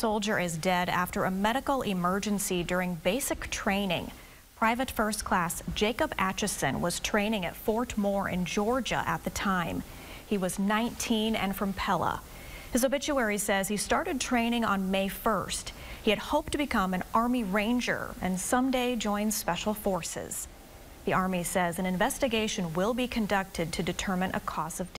soldier is dead after a medical emergency during basic training. Private First Class Jacob Atchison was training at Fort Moore in Georgia at the time. He was 19 and from Pella. His obituary says he started training on May 1st. He had hoped to become an Army Ranger and someday join Special Forces. The Army says an investigation will be conducted to determine a cause of death.